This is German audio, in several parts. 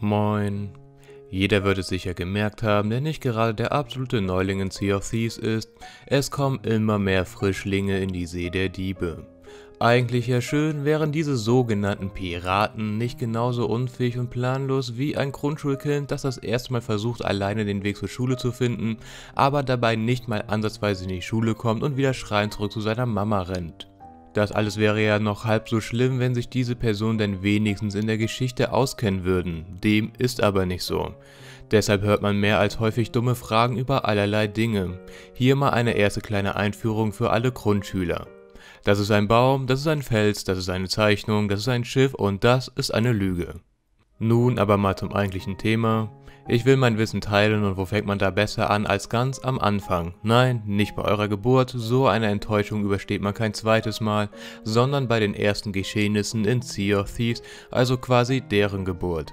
Moin. Jeder wird es sicher gemerkt haben, der nicht gerade der absolute Neuling in Sea of Thieves ist. Es kommen immer mehr Frischlinge in die See der Diebe. Eigentlich ja schön, wären diese sogenannten Piraten nicht genauso unfähig und planlos wie ein Grundschulkind, das das erste Mal versucht, alleine den Weg zur Schule zu finden, aber dabei nicht mal ansatzweise in die Schule kommt und wieder schreiend zurück zu seiner Mama rennt. Das alles wäre ja noch halb so schlimm, wenn sich diese Personen denn wenigstens in der Geschichte auskennen würden. Dem ist aber nicht so. Deshalb hört man mehr als häufig dumme Fragen über allerlei Dinge. Hier mal eine erste kleine Einführung für alle Grundschüler. Das ist ein Baum, das ist ein Fels, das ist eine Zeichnung, das ist ein Schiff und das ist eine Lüge. Nun aber mal zum eigentlichen Thema. Ich will mein Wissen teilen und wo fängt man da besser an als ganz am Anfang? Nein, nicht bei eurer Geburt, so eine Enttäuschung übersteht man kein zweites Mal, sondern bei den ersten Geschehnissen in Sea of Thieves, also quasi deren Geburt.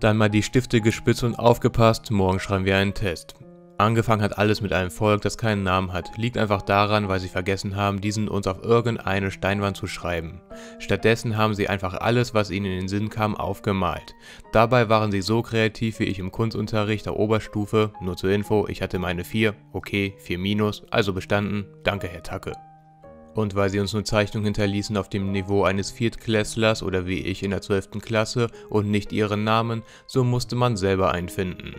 Dann mal die Stifte gespitzt und aufgepasst, morgen schreiben wir einen Test. Angefangen hat alles mit einem Volk, das keinen Namen hat. Liegt einfach daran, weil sie vergessen haben, diesen uns auf irgendeine Steinwand zu schreiben. Stattdessen haben sie einfach alles, was ihnen in den Sinn kam, aufgemalt. Dabei waren sie so kreativ wie ich im Kunstunterricht der Oberstufe. Nur zur Info, ich hatte meine 4, okay, 4 minus, also bestanden. Danke, Herr Tacke. Und weil sie uns nur Zeichnungen hinterließen auf dem Niveau eines Viertklässlers oder wie ich in der 12. Klasse und nicht ihren Namen, so musste man selber einfinden.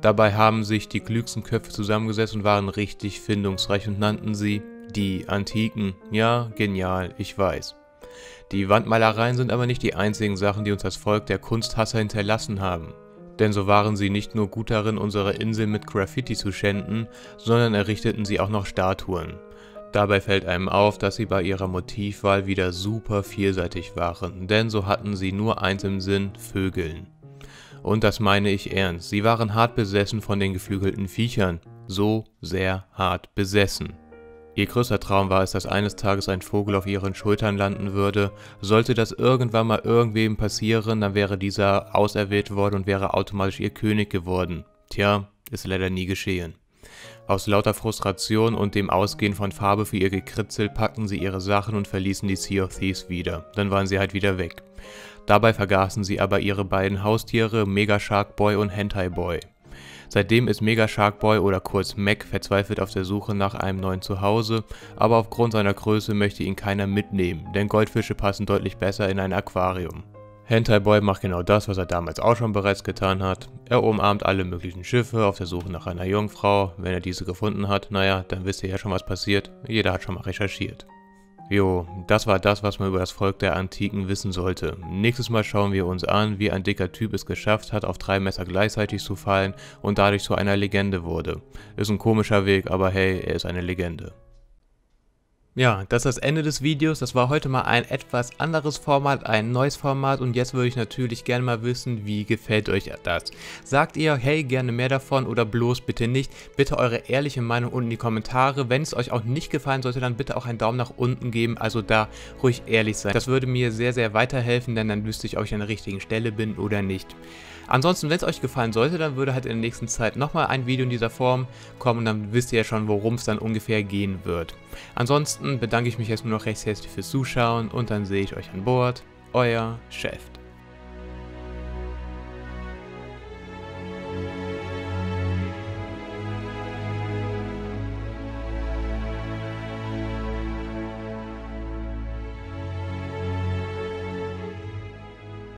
Dabei haben sich die klügsten Köpfe zusammengesetzt und waren richtig findungsreich und nannten sie die Antiken. Ja, genial, ich weiß. Die Wandmalereien sind aber nicht die einzigen Sachen, die uns das Volk der Kunsthasser hinterlassen haben. Denn so waren sie nicht nur gut darin, unsere Insel mit Graffiti zu schänden, sondern errichteten sie auch noch Statuen. Dabei fällt einem auf, dass sie bei ihrer Motivwahl wieder super vielseitig waren, denn so hatten sie nur eins im Sinn, Vögeln. Und das meine ich ernst. Sie waren hart besessen von den geflügelten Viechern. So sehr hart besessen. Ihr größter Traum war es, dass eines Tages ein Vogel auf ihren Schultern landen würde. Sollte das irgendwann mal irgendwem passieren, dann wäre dieser auserwählt worden und wäre automatisch ihr König geworden. Tja, ist leider nie geschehen. Aus lauter Frustration und dem Ausgehen von Farbe für ihr Gekritzel packten sie ihre Sachen und verließen die Sea of Thieves wieder. Dann waren sie halt wieder weg. Dabei vergaßen sie aber ihre beiden Haustiere Mega Shark Boy und Hentai Boy. Seitdem ist Mega Shark Boy oder kurz Mac verzweifelt auf der Suche nach einem neuen Zuhause, aber aufgrund seiner Größe möchte ihn keiner mitnehmen, denn Goldfische passen deutlich besser in ein Aquarium. Hentai Boy macht genau das, was er damals auch schon bereits getan hat. Er umarmt alle möglichen Schiffe auf der Suche nach einer Jungfrau. Wenn er diese gefunden hat, naja, dann wisst ihr ja schon, was passiert. Jeder hat schon mal recherchiert. Jo, das war das, was man über das Volk der Antiken wissen sollte. Nächstes Mal schauen wir uns an, wie ein dicker Typ es geschafft hat, auf drei Messer gleichzeitig zu fallen und dadurch zu einer Legende wurde. Ist ein komischer Weg, aber hey, er ist eine Legende. Ja, das ist das Ende des Videos. Das war heute mal ein etwas anderes Format, ein neues Format und jetzt würde ich natürlich gerne mal wissen, wie gefällt euch das? Sagt ihr, hey, gerne mehr davon oder bloß bitte nicht? Bitte eure ehrliche Meinung unten in die Kommentare. Wenn es euch auch nicht gefallen sollte, dann bitte auch einen Daumen nach unten geben, also da ruhig ehrlich sein. Das würde mir sehr, sehr weiterhelfen, denn dann wüsste ich, ob ich an der richtigen Stelle bin oder nicht. Ansonsten, wenn es euch gefallen sollte, dann würde halt in der nächsten Zeit nochmal ein Video in dieser Form kommen und dann wisst ihr ja schon, worum es dann ungefähr gehen wird. Ansonsten bedanke ich mich jetzt nur noch recht herzlich fürs Zuschauen und dann sehe ich euch an Bord. Euer Chef.